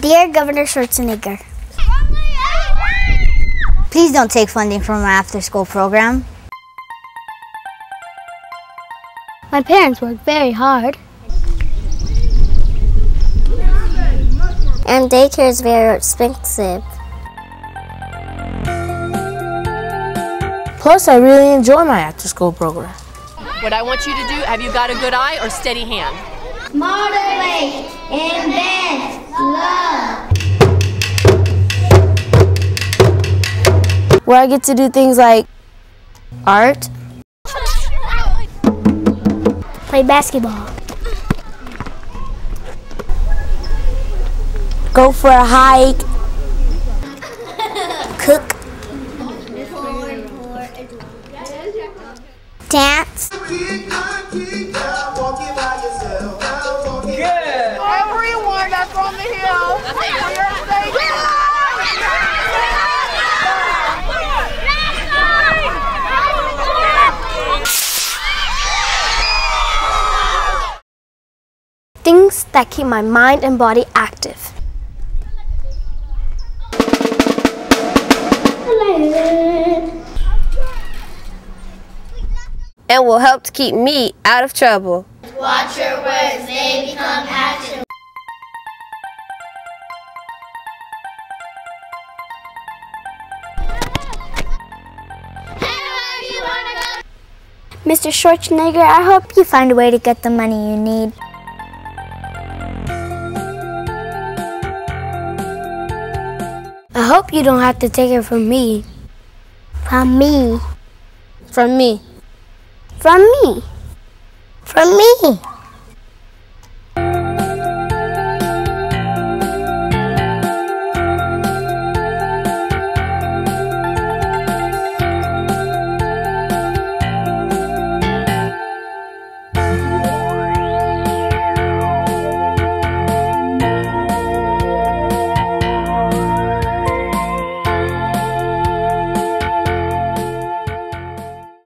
Dear Governor Schwarzenegger, Please don't take funding from our after school program. my parents work very hard. And daycare is very expensive. Plus, I really enjoy my after school program. What I want you to do, have you got a good eye or steady hand? Motivate, invest, Where I get to do things like art, Play basketball. go for a hike, Cook. Dance. Everyone that's on the hill, for your safety. Things that keep my mind and body active. and will help to keep me out of trouble. Watch your words, they become action. Mr. Schwarzenegger, I hope you find a way to get the money you need. I hope you don't have to take it from me. From me. From me. From me. From me.